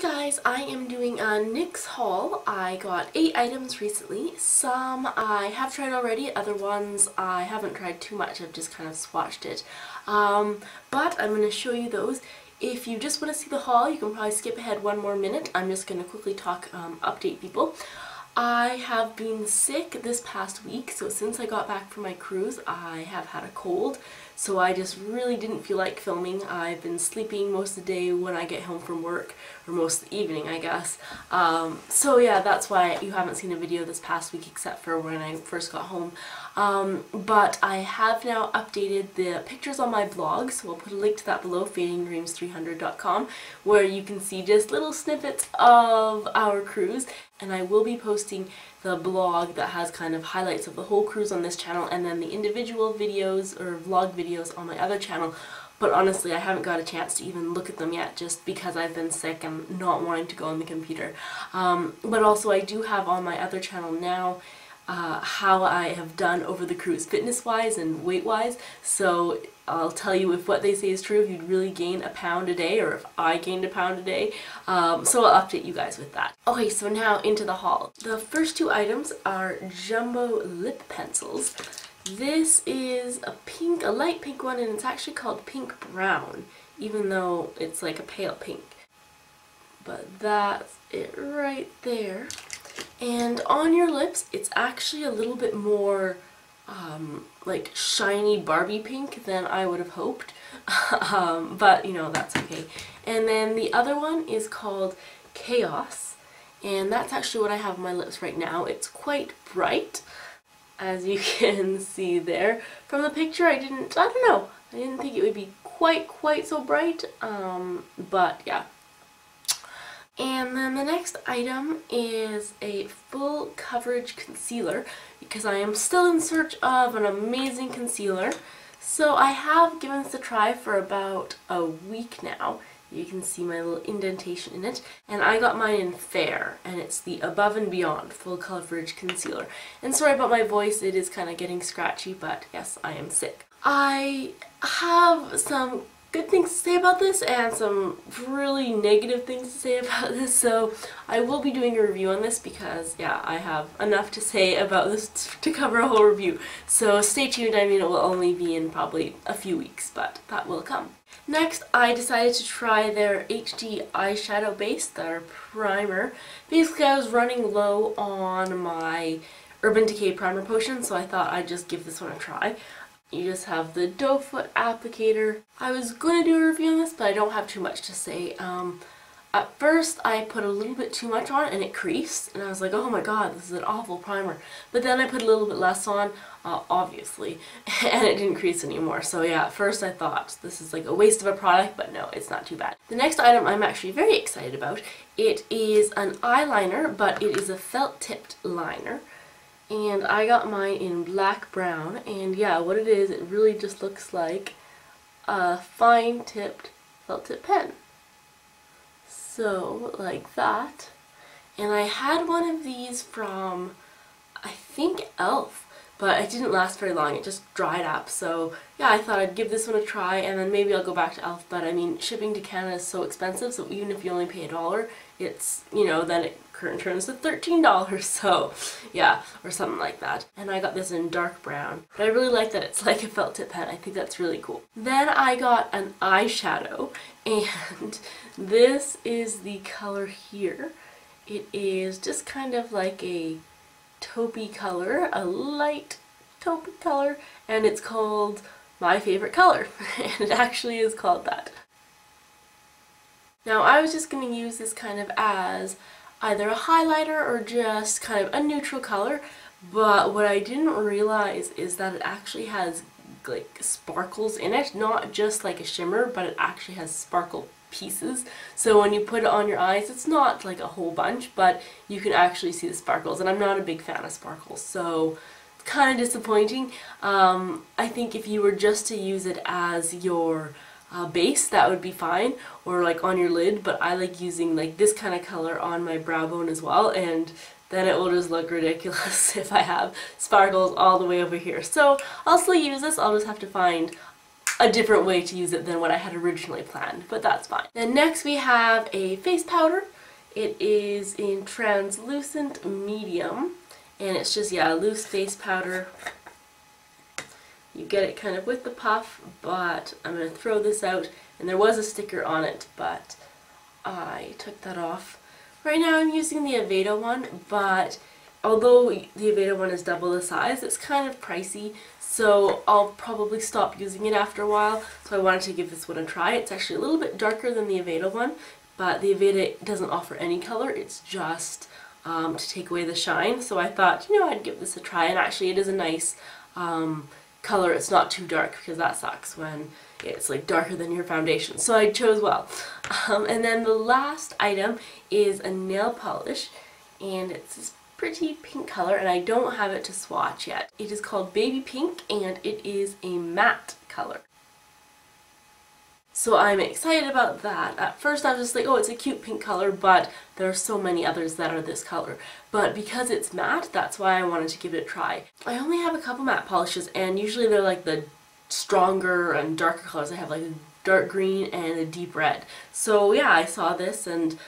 Guys, I am doing a NYX haul. I got eight items recently. Some I have tried already, other ones I haven't tried too much, I've just kind of swatched it. Um, but I'm going to show you those. If you just want to see the haul, you can probably skip ahead one more minute. I'm just going to quickly talk, um, update people. I have been sick this past week, so since I got back from my cruise, I have had a cold. So I just really didn't feel like filming. I've been sleeping most of the day when I get home from work, or most of the evening I guess. Um, so yeah, that's why you haven't seen a video this past week except for when I first got home. Um, but I have now updated the pictures on my blog, so I'll put a link to that below, fadingdreams300.com, where you can see just little snippets of our cruise. And I will be posting the blog that has kind of highlights of the whole cruise on this channel and then the individual videos or vlog videos on my other channel. But honestly, I haven't got a chance to even look at them yet just because I've been sick and not wanting to go on the computer. Um, but also I do have on my other channel now uh, how I have done over the cruise fitness-wise and weight-wise. So I'll tell you if what they say is true, if you'd really gain a pound a day or if I gained a pound a day. Um, so I'll update you guys with that. Okay, so now into the haul. The first two items are jumbo lip pencils. This is a pink, a light pink one, and it's actually called pink brown, even though it's like a pale pink. But that's it right there. And on your lips, it's actually a little bit more um, like shiny Barbie pink than I would have hoped. um, but, you know, that's okay. And then the other one is called Chaos. And that's actually what I have on my lips right now. It's quite bright, as you can see there. From the picture, I didn't, I don't know, I didn't think it would be quite, quite so bright. Um, but, yeah, and then the next item is a full coverage concealer because I am still in search of an amazing concealer. So I have given this a try for about a week now. You can see my little indentation in it. And I got mine in Fair, and it's the Above and Beyond Full Coverage Concealer. And sorry about my voice, it is kind of getting scratchy, but yes, I am sick. I have some good things to say about this and some really negative things to say about this so I will be doing a review on this because yeah I have enough to say about this to cover a whole review so stay tuned I mean it will only be in probably a few weeks but that will come. Next I decided to try their HD eyeshadow base, their primer. Basically I was running low on my Urban Decay primer potion so I thought I'd just give this one a try. You just have the doe foot applicator. I was going to do a review on this, but I don't have too much to say. Um, at first, I put a little bit too much on and it creased, and I was like, oh my god, this is an awful primer. But then I put a little bit less on, uh, obviously, and it didn't crease anymore. So yeah, at first I thought this is like a waste of a product, but no, it's not too bad. The next item I'm actually very excited about. It is an eyeliner, but it is a felt-tipped liner and I got mine in black brown and yeah what it is it really just looks like a fine tipped felt tip pen so like that and I had one of these from I think e.l.f. but it didn't last very long it just dried up so yeah I thought I'd give this one a try and then maybe I'll go back to e.l.f. but I mean shipping to Canada is so expensive so even if you only pay a dollar it's you know then it curtain turns to $13 so yeah or something like that. And I got this in dark brown. But I really like that it's like a felt tip pen. I think that's really cool. Then I got an eyeshadow and this is the color here. It is just kind of like a taupey color a light taupey color and it's called my favorite color. And it actually is called that now I was just going to use this kind of as either a highlighter or just kind of a neutral color but what I didn't realize is that it actually has like sparkles in it not just like a shimmer but it actually has sparkle pieces. So when you put it on your eyes it's not like a whole bunch but you can actually see the sparkles and I'm not a big fan of sparkles so kind of disappointing. Um, I think if you were just to use it as your uh, base, that would be fine, or like on your lid, but I like using like this kind of color on my brow bone as well, and then it will just look ridiculous if I have sparkles all the way over here. So I'll still use this, I'll just have to find a different way to use it than what I had originally planned, but that's fine. Then next we have a face powder. It is in translucent medium, and it's just, yeah, loose face powder. You get it kind of with the puff, but I'm going to throw this out, and there was a sticker on it, but I took that off. Right now I'm using the Aveda one, but although the Aveda one is double the size, it's kind of pricey, so I'll probably stop using it after a while, so I wanted to give this one a try. It's actually a little bit darker than the Aveda one, but the Aveda doesn't offer any color, it's just um, to take away the shine, so I thought, you know, I'd give this a try, and actually it is a nice um, color, it's not too dark, because that sucks when it's like darker than your foundation, so I chose well. Um, and then the last item is a nail polish, and it's this pretty pink color and I don't have it to swatch yet. It is called Baby Pink and it is a matte color. So I'm excited about that. At first I was just like, oh, it's a cute pink color, but there are so many others that are this color. But because it's matte, that's why I wanted to give it a try. I only have a couple matte polishes, and usually they're like the stronger and darker colors. I have like a dark green and a deep red. So yeah, I saw this and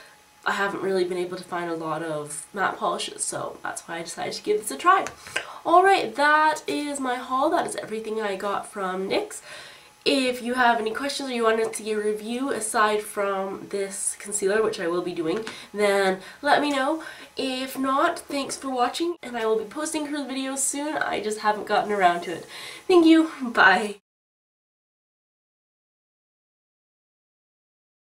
I haven't really been able to find a lot of matte polishes, so that's why I decided to give this a try. Alright, that is my haul. That is everything I got from NYX. If you have any questions or you want to see a review aside from this concealer, which I will be doing, then let me know. If not, thanks for watching, and I will be posting her videos soon. I just haven't gotten around to it. Thank you. Bye.